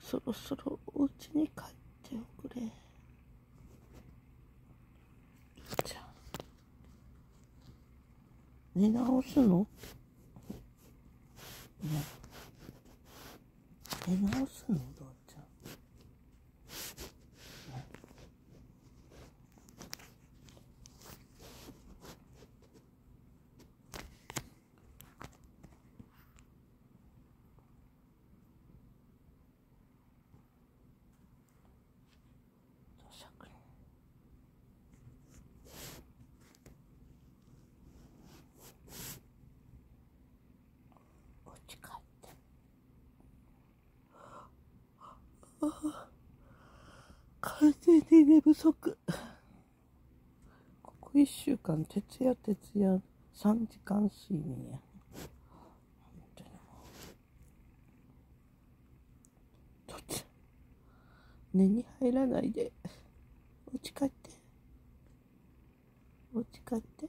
そろそろお家に帰っておくれ。じゃあ。寝直すの？ね寝直すのお父ちゃんねどうしようかなお家帰って完全に寝不足。ここ一週間徹夜徹夜。3時間睡眠や。寝に入らないで。お家帰って。お家帰って。